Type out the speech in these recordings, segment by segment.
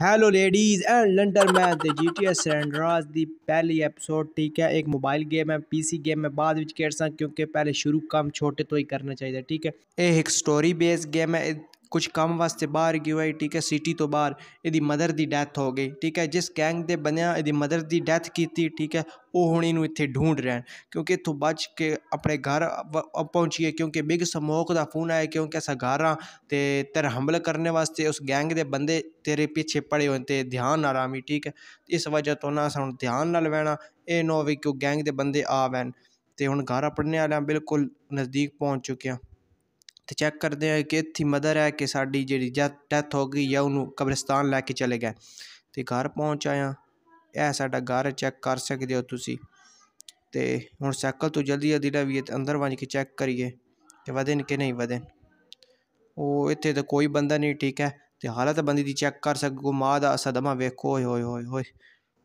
Hello ladies and gentleman ਤੇ GTA ਸੈਂਡਰਾਸ ਦੀ ਪਹਿਲੀ episode ਠੀਕ ਹੈ ਇੱਕ ਮੋਬਾਈਲ ਗੇਮ ਹੈ ਪੀਸੀ ਗੇਮ ਹੈ ਬਾਅਦ ਵਿੱਚ ਖੇਡ ਸਾਂ ਕਿਉਂਕਿ ਪਹਿਲੇ ਸ਼ੁਰੂ ਕੰਮ ਛੋਟੇ ਤੋਂ ਹੀ ਕਰਨਾ ਚਾਹੀਦਾ ਠੀਕ ਹੈ ਇਹ ਇੱਕ ਸਟੋਰੀ ਬੇਸ ਗੇਮ ਹੈ ਕੁਝ ਕੰਮ ਵਾਸਤੇ ਬਾਹਰ ਗਿਆ ਹੋਇਆ ਠੀਕ ਹੈ ਸਿਟੀ ਤੋਂ ਬਾਹਰ, ਇਹਦੀ ਮਦਰ ਦੀ ਡੈਥ ਹੋ ਗਈ, ਠੀਕ ਹੈ, ਜਿਸ ਗੈਂਗ ਦੇ ਬੰਦਿਆਂ ਇਹਦੀ ਮਦਰ ਦੀ ਡੈਥ ਕੀਤੀ, ਠੀਕ ਹੈ, ਉਹ ਹੁਣ ਇਹਨੂੰ ਇੱਥੇ ਢੂੰਡ ਰਹਿਣ ਕਿਉਂਕਿ ਇੱਥੋਂ ਬਚ ਕੇ ਆਪਣੇ ਘਰ ਪਹੁੰਚੀਏ, ਕਿਉਂਕਿ ਬਿਗ ਸਮੋਕ ਦਾ ਫੋਨ ਆਇਆ, ਕਿਉਂਕਿ ਅਸਾਂ ਘਰ ਆ ਤੇ ਤੇਰਾ ਹਮਲਾ ਕਰਨ ਵਾਸਤੇ ਉਸ ਗੈਂਗ ਦੇ ਬੰਦੇ ਤੇਰੇ ਪਿੱਛੇ ਪੜੇ ਹੋਏ ਤੇ ਧਿਆਨ ਨਾਲ ਆਵੀਂ, ਠੀਕ ਹੈ, ਇਸ ਵਜ੍ਹਾ ਤੋਂ ਨਾ ਸਾਨੂੰ ਧਿਆਨ ਨਾਲ ਵਹਿਣਾ, ਇਹ ਨਾ ਹੋਵੇ ਕਿ ਉਹ ਗੈਂਗ ਦੇ ਬੰਦੇ ਆ ਵੈਣ ਤੇ ਹੁਣ ਘਰ ਆਪਣੇ ਵਾਲਿਆਂ ਬਿਲਕੁਲ ਨਜ਼ਦੀਕ ਪਹੁੰਚ ਚੁੱਕੇ ਆ ਤੇ ਚੈੱਕ ਕਰਦੇ ਆ ਕਿ ਇੱਥੇ ਮਦਰ ਹੈ ਕਿ ਸਾਡੀ ਜਿਹੜੀ ਡੈਥ ਹੋ ਗਈ ਜਾਂ ਉਹਨੂੰ ਕਬਰਿਸਤਾਨ ਲੈ ਕੇ ਚਲੇ ਗਏ। ਤੇ ਘਰ ਪਹੁੰਚ ਆਇਆ। ਇਹ ਸਾਡਾ ਘਰ ਚੈੱਕ ਕਰ ਸਕਦੇ ਹੋ ਤੁਸੀਂ। ਤੇ ਹੁਣ ਸਾਈਕਲ ਤੋਂ ਜਲਦੀ ਜਲਦੀ ਰਵੀਏ ਤੇ ਅੰਦਰ ਵੰਜ ਕੇ ਚੈੱਕ ਕਰੀਏ ਕਿ ਵਧਨ ਕਿ ਨਹੀਂ ਵਧਨ ਉਹ ਇੱਥੇ ਤਾਂ ਕੋਈ ਬੰਦਾ ਨਹੀਂ, ਠੀਕ ਹੈ। ਤੇ ਹਾਲਤ ਬੰਦੀ ਦੀ ਚੈੱਕ ਕਰ ਸਕੋ। ਮਾਂ ਦਾ ਸਦਮਾ ਵੇਖੋ। ਓਏ ਹੋਏ ਹੋਏ ਹੋਏ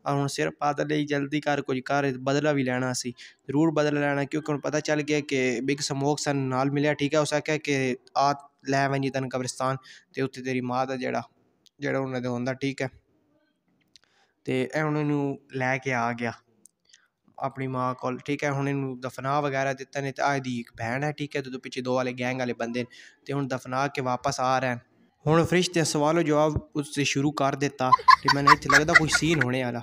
ਆ ਹੁਣ ਸਿਰ ਪਾਦ ਲਈ ਜਲਦੀ ਕਰ ਕੁਝ ਕਰ ਬਦਲਾ ਵੀ ਲੈਣਾ ਅਸੀਂ ਜ਼ਰੂਰ ਬਦਲਾ ਲੈਣਾ ਕਿਉਂਕਿ ਹੁਣ ਪਤਾ ਚੱਲ ਗਿਆ ਕਿ ਬਿਗ ਸਮੋਕ ਸਾਨੂੰ ਨਾਲ ਮਿਲਿਆ, ਠੀਕ ਹੈ, ਉਸ ਆਖਿਆ ਕਿ ਆ ਲੈ ਵੰਜੀ ਤਨ ਕਬਰਿਸਤਾਨ ਅਤੇ ਉੱਥੇ ਤੇਰੀ ਮਾਂ ਦਾ ਜਿਹੜਾ ਜਿਹੜਾ ਉਹਨਾਂ ਦਾ ਹੁੰਦਾ, ਠੀਕ ਹੈ। ਅਤੇ ਇਹ ਹੁਣ ਇਹਨੂੰ ਲੈ ਕੇ ਆ ਗਿਆ, ਆਪਣੀ ਮਾਂ ਕੋਲ, ਠੀਕ ਹੈ, ਹੁਣ ਇਹਨੂੰ ਦਫਨਾ ਵਗੈਰਾ ਦਿੱਤਾ ਨੇ ਅਤੇ ਆ ਦੀ ਇੱਕ ਭੈਣ ਹੈ, ਠੀਕ ਹੈ, ਤੇ ਪਿੱਛੇ ਦੋ ਵਾਲੇ ਗੈਂਗ ਵਾਲੇ ਬੰਦੇ ਨੇ ਅਤੇ ਹੁਣ ਦਫਨਾ ਕੇ ਵਾਪਸ ਆ ਰਹੇ ਹਨ ਹੁਣ ਫਰਿਸ਼ ਫਰਿਸ਼ਤੇ ਸਵਾਲੋ ਜਵਾਬ ਉਸसे ਸ਼ੁਰੂ ਕਰ ਦਿੱਤਾ ਕਿ ਮੈਨੂੰ ਇੱਥੇ ਲੱਗਦਾ ਕੋਈ ਸੀਨ ਹੋਣੇ ਵਾਲਾ।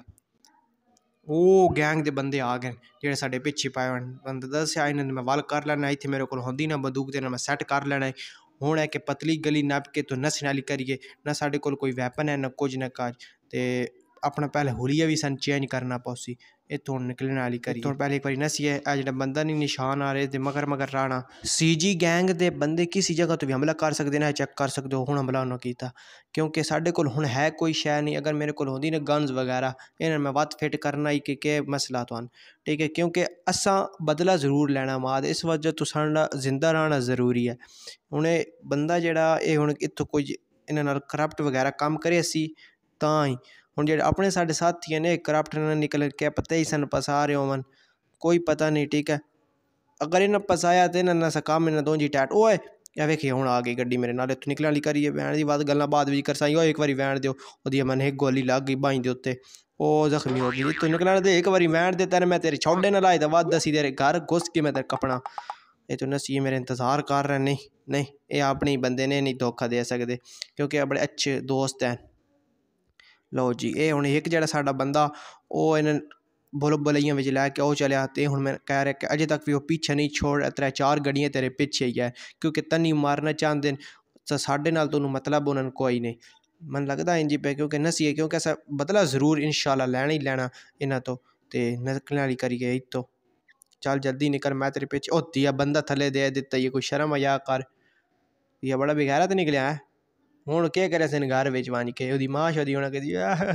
ਉਹ ਗੈਂਗ ਦੇ ਬੰਦੇ ਆ ਗਏ, ਜਿਹੜੇ ਸਾਡੇ ਪਿੱਛੇ ਪਾਏ ਹੋਣ ਬੰਦੇ ਦੱਸਿਆ, ਇਹਨਾਂ ਨੂੰ ਮੈਂ ਵੱਲ ਕਰ ਲੈਣਾ, ਇੱਥੇ ਮੇਰੇ ਕੋਲ ਹੁੰਦੀ ਨਾ ਬੰਦੂਕ ਤੇ ਨਾ ਮੈਂ ਸੈੱਟ ਕਰ ਲੈਣਾ ਹੁਣ ਹੈ ਕਿ ਪਤਲੀ ਗਲੀ ਨੱਪ ਕੇ ਤੋਂ ਨਸ ਨਾਲੀ ਕਰੀਏ, ਨਾ ਸਾਡੇ ਕੋਲ ਕੋਈ ਵੈਪਨ ਹੈ, ਨਾ ਕੁਝ, ਨਾ ਕਾਜ। ਤੇ अपना पहले हुलिया भी सन चेंज करना पौसी ये तो निकलने वाली करी तो पहले एक बार नसीए है जेड़ा बंदा नहीं निशान आ रहे ते मगर मगर रहना सीजी गैंग दे बंदे किसी जगह तो भी हमला कर सकते ने चेक कर सकते हो हूँ हमला उन्होंने किया क्योंकि साढ़े को हूँ है कोई शह नहीं अगर मेरे को होंगी ने गन्स वगैरह इन्हें मैं वत्त फिट करना ही कि के मसला तो ठीक है क्योंकि असा बदला जरूर लैना माद इस वजह तो साढ़ा जिंदा रहना जरूरी है हूँ बंदा जेड़ा ये हूँ इतों कोई ਇਹਨਾਂ ਨਾਲ ਕਰਪਟ ਵਗੈਰਾ ਕੰਮ ਕਰੇ ਸੀ ਤਾਂ ਹੀ ਹੁਣ ਜਿਹੜੇ ਆਪਣੇ ਸਾਡੇ ਸਾਥੀ ਨੇ ਕਰਪਟ ਨਾ ਨਿਕਲ ਕੇ ਪਤਾ ਹੀ ਸਨ ਪਸਾ ਰਹੇ ਹੋਵਨ ਕੋਈ ਪਤਾ ਨਹੀਂ ਠੀਕ ਹੈ ਅਗਰ ਇਹਨਾਂ ਪਸਾਇਆ ਤੇ ਇਹਨਾਂ ਨਾਲ ਕੰਮ ਇਹਨਾਂ ਦੋਂਜੀ ਟੈਟ ਓਏ ਇਹ ਵੇਖੀ ਹੁਣ ਆ ਗਈ ਗੱਡੀ ਮੇਰੇ ਨਾਲ ਇੱਥੋਂ ਨਿਕਲਣ ਵਾਲੀ ਕਰੀਏ ਵੈਣ ਦੀ ਬਾਤ ਗੱਲਾਂ ਬਾਅਦ ਵਿੱਚ ਕਰ ਸਾਈ ਓਏ ਇੱਕ ਵਾਰੀ ਵੈਣ ਦਿਓ ਉਹਦੀ ਮਨ ਇੱਕ ਗੋਲੀ ਲੱਗ ਗਈ ਬਾਈ ਦੇ ਉੱਤੇ ਉਹ ਜ਼ਖਮੀ ਹੋ ਗਈ ਤੂੰ ਨਿਕਲਣ ਦੇ ਇੱਕ ਵਾਰੀ ਵੈਣ ਦੇ ਤੈਨੂੰ ਮੈਂ ਤੇਰੇ ਛੋਡੇ ਨਾਲ ਆਏ ਤਾਂ ਵੱਧ ਦਸੀ ਤੇਰੇ ਘਰ ਘੁਸ ਕੇ ਮੈਂ ਤੇ ਕਪਣਾ ਇਹ ਤੂੰ ਨਸੀ ਮੇਰੇ ਇੰਤਜ਼ਾਰ ਕਰ ਰਹੇ ਨਹੀਂ ਨਹੀਂ ਇਹ ਆਪਣੀ ਬੰਦੇ ਨੇ ਨਹੀਂ ਧੋਖਾ ਦੇ ਸਕਦੇ ਕਿਉਂਕਿ ਬੜੇ ਅੱਛੇ ਦੋਸਤ ਹਨ ਲਓ ਜੀ, ਇਹ ਹੁਣ ਇੱਕ ਜਿਹੜਾ ਸਾਡਾ ਬੰਦਾ, ਉਹ ਇਹਨਾਂ ਬੋਲ ਬਲਈਆਂ ਵਿੱਚ ਲੈ ਕੇ ਉਹ ਚਲਿਆ ਤੇ ਹੁਣ ਮੈਂ ਕਹਿ ਰਿਹਾ ਕਿ ਅਜੇ ਤੱਕ ਵੀ ਉਹ ਪਿੱਛੇ ਨਹੀਂ ਛੋੜ ਤੇਰੇ ਚਾਰ ਗੱਡੀਆਂ ਤੇਰੇ ਪਿੱਛੇ ਹੀ ਹੈ ਕਿਉਂਕਿ ਤਨੀ ਮਾਰਨਾ ਚਾਹੁੰਦੇ ਨੇ, ਤਾਂ ਸਾਡੇ ਨਾਲ ਤੁਹਾਨੂੰ ਮਤਲਬ ਉਹਨਾਂ ਨੂੰ ਕੋਈ ਨਹੀਂ। ਮਨ ਲੱਗਦਾ ਇੰਜੀ ਪੈ ਕਿਉਂਕਿ ਨਸੀਏ, ਕਿਉਂਕਿ ਅਸਾਂ ਬਦਲਾ ਜ਼ਰੂਰ ਇਨਸ਼ਾਅੱਲਾ ਲੈਣਾ ਹੀ ਲੈਣਾ ਇਹਨਾਂ ਤੋਂ, ਤੇ ਨਿਕਲਣ ਵਾਲੀ ਕਰੀਏ ਇਤੋਂ ਚੱਲ ਜਲਦੀ ਨਿਕਲ, ਮੈਂ ਤੇਰੇ ਪਿੱਛੇ, ਉਹ ਆ ਬੰਦਾ ਥੱਲੇ ਦੇ ਦਿੱਤਾ ਇਹ ਕੋਈ ਸ਼ਰਮ ਆ ਕਰ। ਇਹ ਬੜਾ ਬਿਗਾਰਾ ਤੇ ਨਿਕਲਿਆ ਹੈ। ਹੁਣ ਕੀ ਕਰਿਆ ਸੀ ਘਰ ਵਿੱਚ ਵਾਂਝ ਕੇ ਉਹਦੀ ਮਾਂ ਸ਼ਾਦੀ ਹੋਣਾ ਕਹਦੀ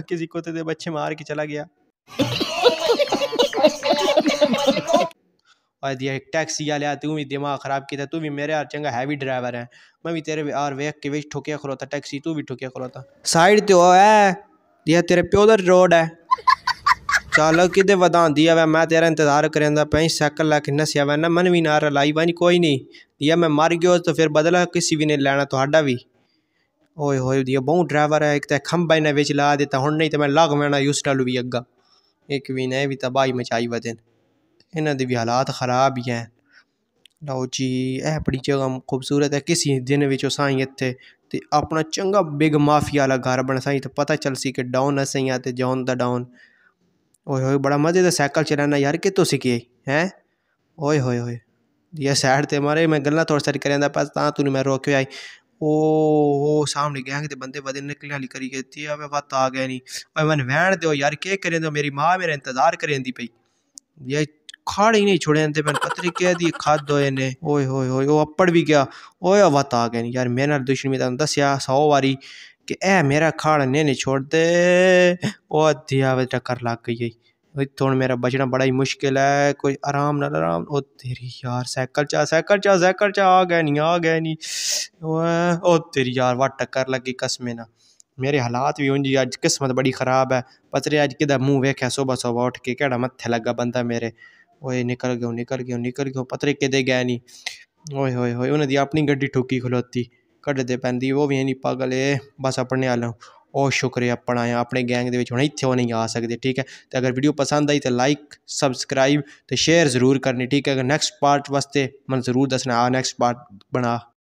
ਕਿਸੇ ਕੁੱਤੇ ਦੇ ਬੱਚੇ ਮਾਰ ਕੇ ਚਲਾ ਗਿਆ और दिया एक टैक्सी वाले तू भी दिमाग ख़राब किया तू भी मेरे यार चंगा हैवी ड्राइवर है मैं भी तेरे यार वेख के वेच ठुकिया खलोता टैक्सी तू भी ठुकिया खलोता साइड ते ओ है दिया तेरे प्यो दा रोड है चल कि वधांदी है मैं तेरा इंतजार करेंदा पे साइकिल लैके नसिया वै ना मन भी ना लाई वन कोई नहीं दिया मैं मर गयो तो फिर बदला किसी भी नहीं लैना थोड़ा भी ਓਏ ਹੋਏ ਦੀ ਬਹੁਤ ਡਰਾਈਵਰ ਹੈ ਇੱਕ ਤਾਂ ਖੰਭਾ ਇਹਨੇ ਵਿੱਚ ਲਾ ਦਿੱਤਾ ਹੁਣ ਨਹੀਂ ਤਾਂ ਮੈਂ ਲੱਗ ਮੈਣਾ ਯੂਸ ਨਾਲ ਵੀ ਅੱਗਾ ਇੱਕ ਵੀ ਨੇ ਵੀ ਤਬਾਹੀ ਮਚਾਈ ਵਦਨ ਇਹਨਾਂ ਦੇ ਵੀ ਹਾਲਾਤ ਖਰਾਬ ਹੀ ਹੈ ਲਓ ਜੀ ਇਹ ਬੜੀ ਜਗ੍ਹਾ ਖੂਬਸੂਰਤ ਹੈ ਕਿਸੇ ਦਿਨ ਵਿੱਚ ਸਾਈ ਇੱਥੇ ਤੇ ਆਪਣਾ ਚੰਗਾ ਬਿਗ ਮਾਫੀਆ ਵਾਲਾ ਘਰ ਬਣ ਸਾਈ ਤੇ ਪਤਾ ਚੱਲ ਸੀ ਕਿ ਡਾਊਨ ਅਸਈਆਂ ਤੇ ਜੌਨ ਦਾ ਡਾਊਨ ਓਏ ਹੋਏ ਬੜਾ ਮਜ਼ੇ ਦਾ ਸਾਈਕਲ ਚਲਾਣਾ ਯਾਰ ਕਿਤੋਂ ਸਿੱਖੀ ਹੈ ਓਏ ਹੋਏ ਹੋਏ ਇਹ ਸਾਈਡ ਤੇ ਮਾਰੇ ਮੈਂ ਗੱਲਾਂ ਥੋੜਾ ਸਾਰੀ ਕਰਿਆ ਦਾ ਪਾਸ ਤਾਂ ਤੂੰ ਮੈਂ ਰੋਕਿਆ ਆਈ ओ सामने गैंग दे बंदे बदे निकलने आह्ली करी कीती अबे वत आ गया नी। भाई, मन वैन दो यार, केह् करें दो मेरी माँ मेरा इंतज़ार करें दी भाई ये खाड़ ही नहीं छोड़े ते मैंने पत्थर कह दी खाद दो इन्हें ओए, होए होए ओ अप्पड़ भी गया ओए वत आ गया नहीं यार, मेरे नाल दुश्मनी तुहानू दस्सेआ सौ बारी कि ए मेरा खाड़ ने नहीं छोड़ दे अद्धी आवे टक्कर लग गई। भाई थोड़ा मेरा बचना बड़ा ही मुश्किल है, कोई आराम ना, आराम। ओ तेरी यार, साइकिल चा साइकिल चा साइकिल चा, आ गए नहीं, आ गए नहीं। ओ तेरी यार, वाह टक्कर लगी कसमें ना। मेरे हालात भी उंजी अज किस्मत बड़ी ख़राब है। पतरे अज कि मूँह वेख्या सुबह सुबह उठ के केड़ा मत्थे लगा बंदा मेरे। ओए, निकल गयो निकल गयो निकल गयो, पतरे कि गए नहीं। ओए, होए होए, उन्हें दी अपनी गड्डी ठुकी खलोती कड्डे पैंदी, वो भी नहीं पागल, ए, बस अपने आल ਹਾਲੋਂ ਉਹ ਸ਼ੁਕਰੀਆ ਪੜਾਇਆ ਆਪਣੇ ਗੈਂਗ ਦੇ ਵਿੱਚ ਹੁਣ ਇੱਥੇ ਉਹ ਨਹੀਂ ਆ ਸਕਦੇ ਠੀਕ ਹੈ ਤੇ ਅਗਰ ਵੀਡੀਓ ਪਸੰਦ ਆਈ ਤੇ ਲਾਈਕ ਸਬਸਕ੍ਰਾਈਬ ਤੇ ਸ਼ੇਅਰ ਜ਼ਰੂਰ ਕਰਨੀ ਠੀਕ ਹੈ ਅਗਰ ਨੈਕਸਟ ਪਾਰਟ ਵਾਸਤੇ ਮਨ ਜ਼ਰੂਰ ਦੱਸਣਾ ਆ ਨੈਕਸਟ ਪਾਰਟ ਬਣਾ